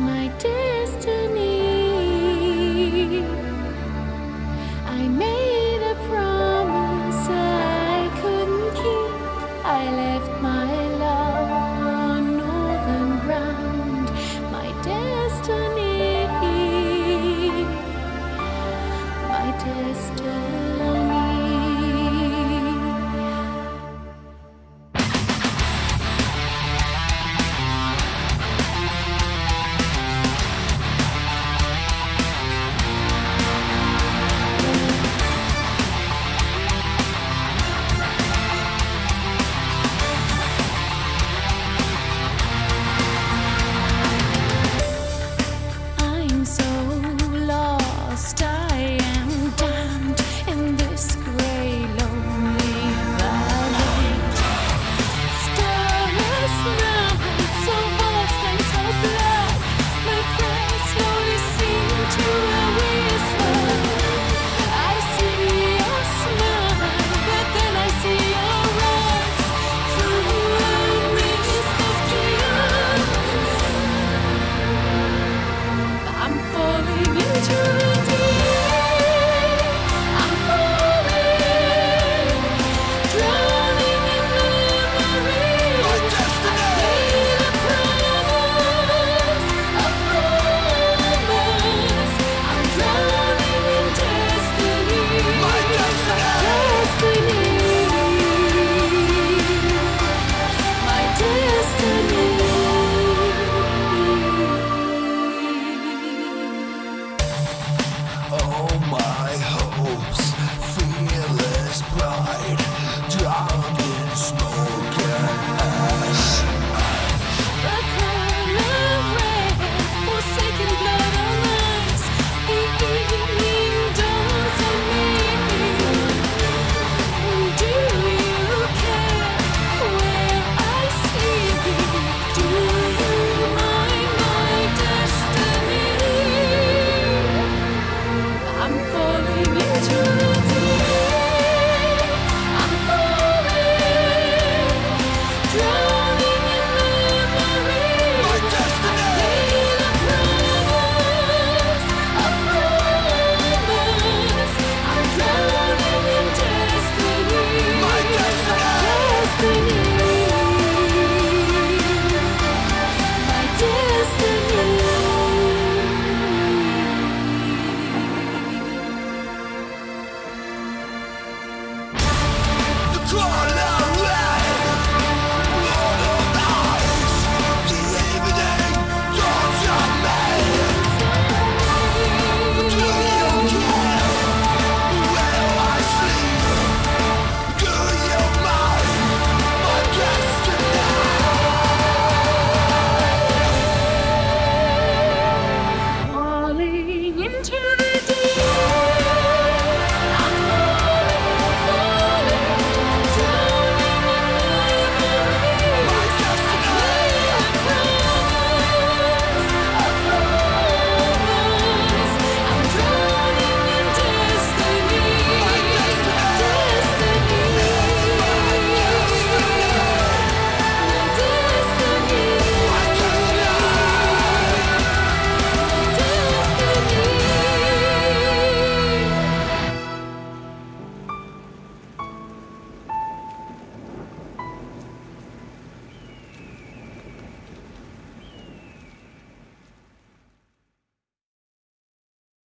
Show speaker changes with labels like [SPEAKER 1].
[SPEAKER 1] my destiny.